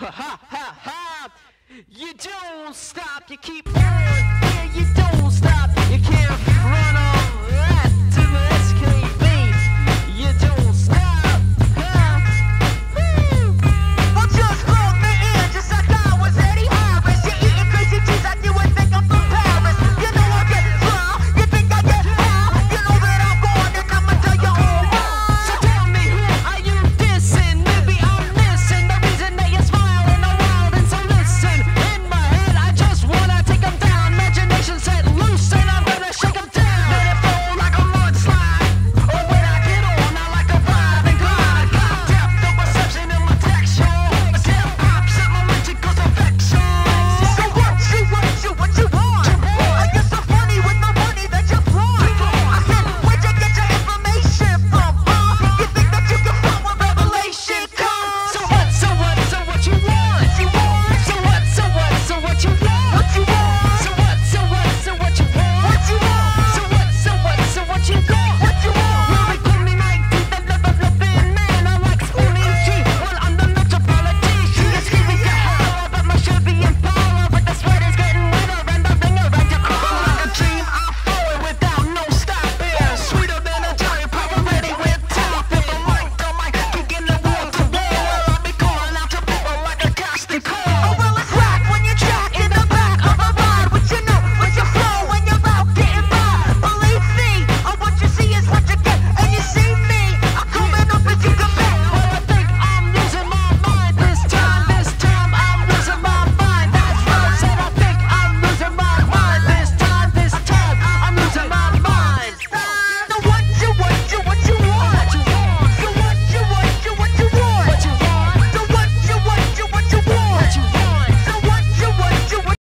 Ha ha ha ha! You don't stop, you keep going.